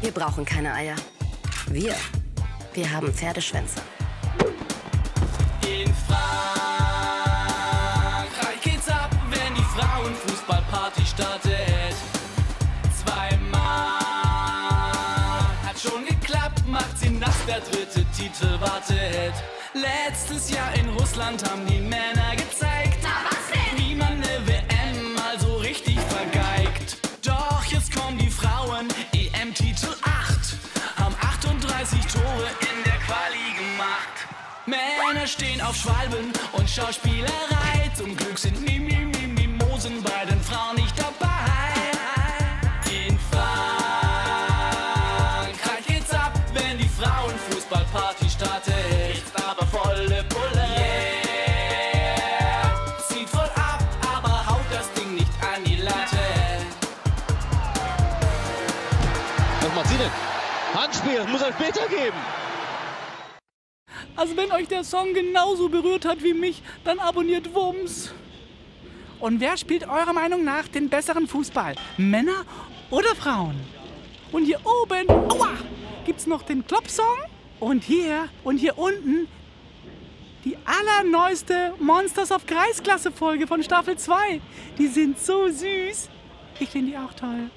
Wir brauchen keine Eier. Wir, wir haben Pferdeschwänze. In Frankreich geht's ab, wenn die Frauenfußballparty startet. Zweimal hat schon geklappt, macht sie nass, der dritte Titel wartet. Letztes Jahr in Russland haben die Männer gezeigt, wie man eine WM mal so richtig vergeigt. Doch jetzt kommen die Frauen, Gemacht. Männer stehen auf Schwalben und Schauspielerei. Zum Glück sind Mimi, Mimi, Mimosen bei den Frauen nicht dabei. In Frankreich geht's ab, wenn die Frauenfußballparty startet. Ist aber volle Pulle. Zieht voll ab, aber haut das Ding nicht an die Latte. Was macht sie denn? Handspiel, muss ein später geben. Also wenn euch der Song genauso berührt hat wie mich, dann abonniert Wums. Und wer spielt eurer Meinung nach den besseren Fußball? Männer oder Frauen? Und hier oben, aua, gibt's noch den Klopp-Song. Und hier und hier unten die allerneueste Monsters of Kreisklasse Folge von Staffel 2. Die sind so süß. Ich finde die auch toll.